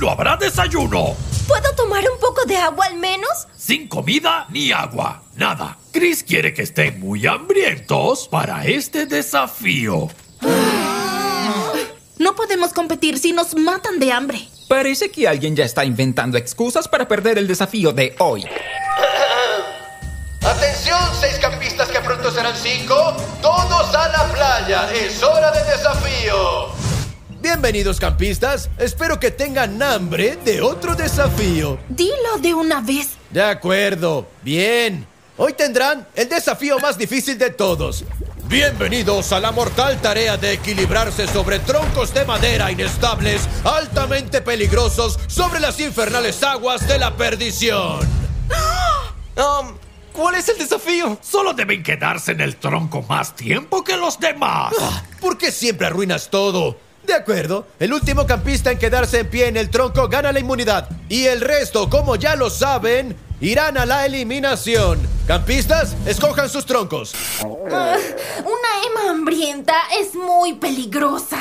no habrá desayuno. ¿Puedo tomar un poco de agua al menos? Sin comida ni agua. Nada. Chris quiere que estén muy hambrientos para este desafío. No podemos competir si nos matan de hambre. Parece que alguien ya está inventando excusas para perder el desafío de hoy. Atención, seis campistas que pronto serán cinco. Todos a la playa. Es hora de desafío. Bienvenidos campistas. Espero que tengan hambre de otro desafío. Dilo de una vez. De acuerdo. Bien. Hoy tendrán el desafío más difícil de todos. Bienvenidos a la mortal tarea de equilibrarse sobre troncos de madera inestables, altamente peligrosos, sobre las infernales aguas de la perdición. Um, ¿Cuál es el desafío? Solo deben quedarse en el tronco más tiempo que los demás. Ah, ¿Por qué siempre arruinas todo? De acuerdo, el último campista en quedarse en pie en el tronco gana la inmunidad. Y el resto, como ya lo saben, irán a la eliminación. Campistas, escojan sus troncos. Ah, una Emma hambrienta es muy peligrosa.